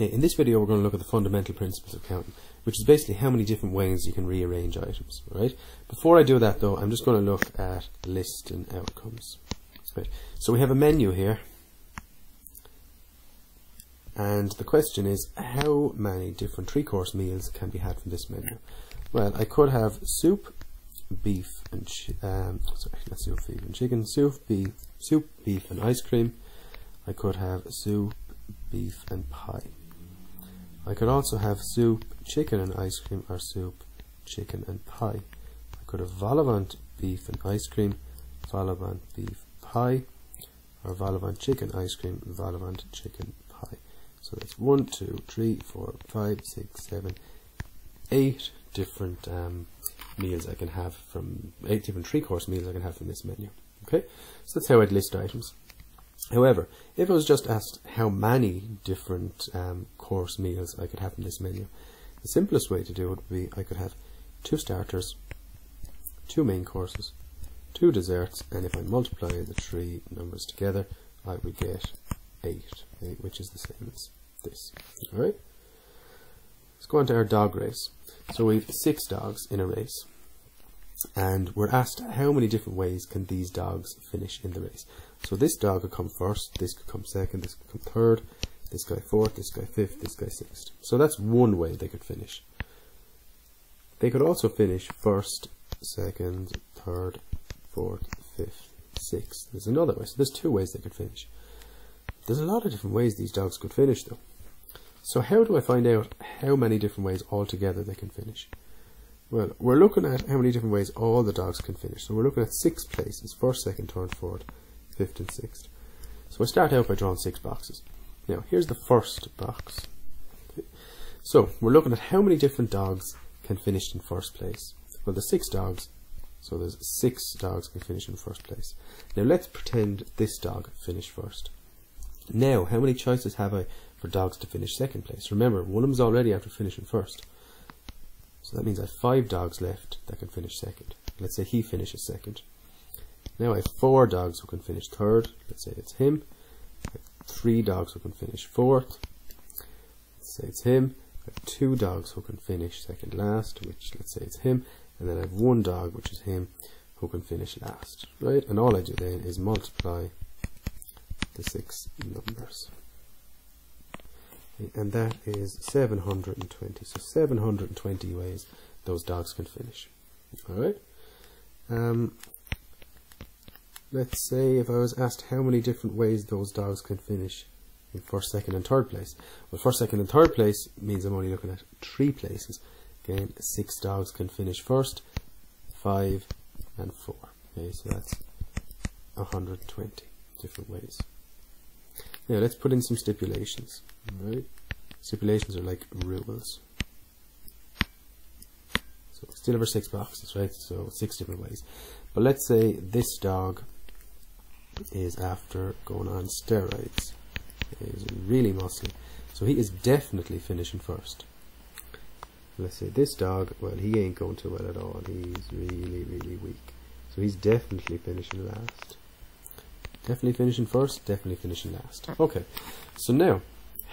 In this video we're going to look at the fundamental principles of counting, which is basically how many different ways you can rearrange items, right? Before I do that though, I'm just going to look at list and outcomes. Right. So we have a menu here, and the question is how many different three-course meals can be had from this menu? Well, I could have soup, beef and um, sorry, not soup, beef and chicken, soup, beef, soup, beef and ice cream. I could have soup, beef and pie. I could also have soup, chicken and ice cream or soup, chicken and pie. I could have vol beef and ice cream, vol beef pie, or vol chicken ice cream, vol chicken pie. So that's one, two, three, four, five, six, seven, eight different um, meals I can have from eight different three course meals I can have from this menu. Okay, so that's how I'd list items. However, if I was just asked how many different um, course meals I could have in this menu, the simplest way to do it would be I could have two starters, two main courses, two desserts, and if I multiply the three numbers together, I would get 8, okay, which is the same as this. Alright? Let's go on to our dog race. So we have six dogs in a race and we're asked how many different ways can these dogs finish in the race. So this dog could come first, this could come second, this could come third, this guy fourth, this guy fifth, this guy sixth. So that's one way they could finish. They could also finish first, second, third, fourth, fifth, sixth. There's another way. So there's two ways they could finish. There's a lot of different ways these dogs could finish though. So how do I find out how many different ways altogether they can finish? Well, we're looking at how many different ways all the dogs can finish. So we're looking at six places, first, second, third, fourth, fifth and sixth. So I start out by drawing six boxes. Now, here's the first box. So we're looking at how many different dogs can finish in first place. Well, there's six dogs, so there's six dogs can finish in first place. Now let's pretend this dog finished first. Now, how many choices have I for dogs to finish second place? Remember, one of them's already after finishing first. So that means I have five dogs left that can finish second. Let's say he finishes second. Now I have four dogs who can finish third. Let's say it's him. three dogs who can finish fourth. Let's say it's him. I have two dogs who can finish second last, which let's say it's him. And then I have one dog, which is him, who can finish last. Right? And all I do then is multiply the six numbers and that is 720 so 720 ways those dogs can finish. Alright um, let's say if I was asked how many different ways those dogs can finish in first, second and third place. Well first, second and third place means I'm only looking at three places. Again six dogs can finish first five and four. Okay so that's 120 different ways now let's put in some stipulations. Right? Stipulations are like rules. So still over six boxes, right? So six different ways. But let's say this dog is after going on steroids. He's really muscly. So he is definitely finishing first. Let's say this dog, well, he ain't going too well at all. He's really, really weak. So he's definitely finishing last. Definitely finishing first, definitely finishing last. Okay, so now,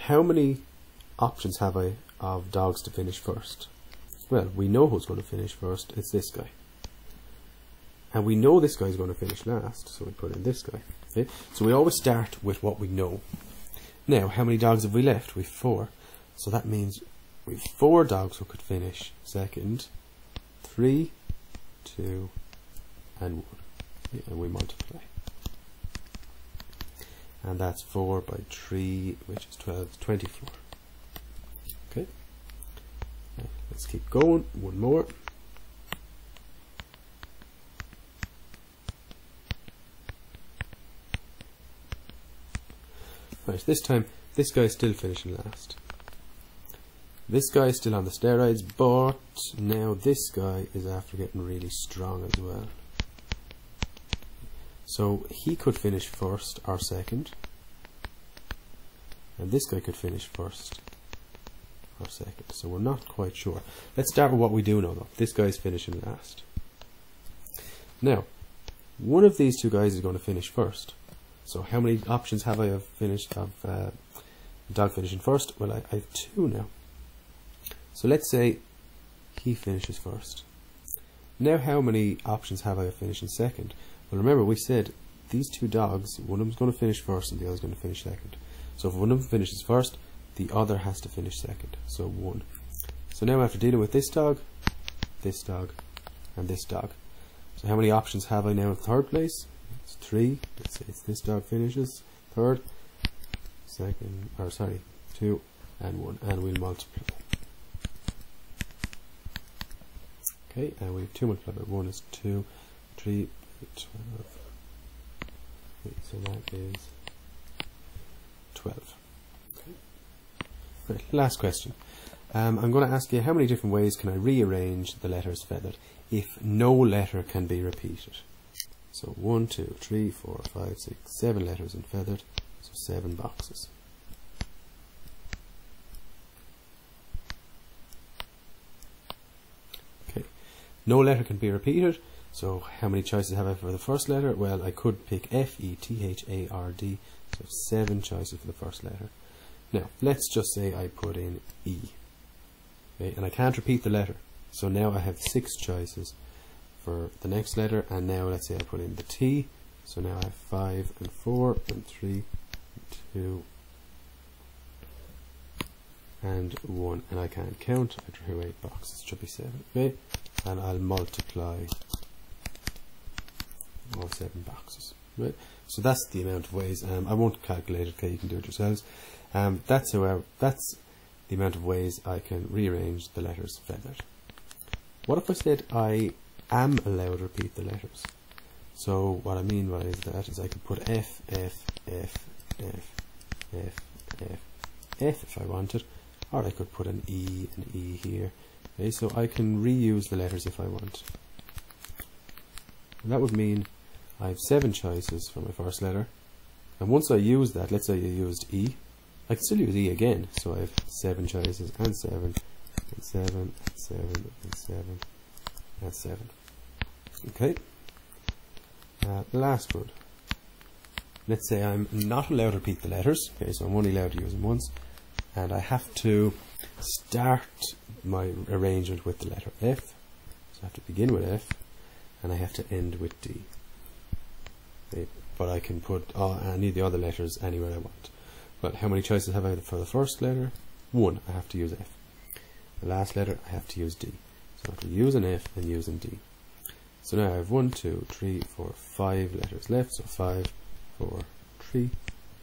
how many options have I of dogs to finish first? Well, we know who's going to finish first, it's this guy. And we know this guy is going to finish last, so we put in this guy. Okay? So we always start with what we know. Now, how many dogs have we left? We've four. So that means we've four dogs who could finish second, three, two, and one. Okay? And we multiply and that's 4 by 3 which is 12 24 okay. Let's keep going. One more. Right this time this guy is still finishing last. This guy is still on the steroids but now this guy is after getting really strong as well so he could finish first or second. And this guy could finish first or second. So we're not quite sure. Let's start with what we do know though. This guy's finishing last. Now, one of these two guys is going to finish first. So how many options have I of finished of uh, Dog finishing first. Well, I, I have two now. So let's say he finishes first. Now, how many options have I of finishing second? Well, remember we said these two dogs, one of them's going to finish first and the other's going to finish second. So if one of them finishes first, the other has to finish second. So one. So now after dealing with this dog, this dog, and this dog. So how many options have I now in third place? It's three. Let's say it's this dog finishes third, second, or sorry, two, and one, and we'll multiply. Okay, and we have two multiplied by one is two, three, twelve. Okay, so that is twelve. Okay. Right, last question. Um, I'm going to ask you how many different ways can I rearrange the letters Fethard if no letter can be repeated. So one, two, three, four, five, six, seven letters in Fethard, so seven boxes. Okay, no letter can be repeated. So how many choices have I for the first letter? Well, I could pick F E T H A R D. So seven choices for the first letter. Now let's just say I put in E, okay, and I can't repeat the letter. So now I have six choices for the next letter and now let's say I put in the T so now I have 5 and 4 and 3 and 2 and 1 and I can't count I drew 8 boxes should be 7 okay and I'll multiply all 7 boxes right so that's the amount of ways um, I won't calculate it okay you can do it yourselves um, that's how that's the amount of ways I can rearrange the letters Fethard what if I said I am allowed to repeat the letters? So what I mean by is that is I could put F, F, F, F, F, F, F if I wanted, or I could put an E and E here. Okay, so I can reuse the letters if I want. And that would mean I have seven choices for my first letter. And once I use that, let's say I used E, I can still use E again. So I have seven choices and seven and 7, and 7, and 7, and 7. Okay. Uh, last one. Let's say I'm not allowed to repeat the letters. Okay, so I'm only allowed to use them once. And I have to start my arrangement with the letter F. So I have to begin with F, and I have to end with D. But I can put uh, any of the other letters anywhere I want. But how many choices have I for the first letter? One. I have to use F the last letter I have to use D. So I have to use an F and use an D. So now I have one, two, three, four, five letters left. So five, four, three,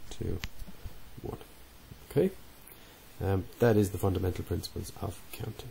two, one. Okay? Um, that is the fundamental principles of counting.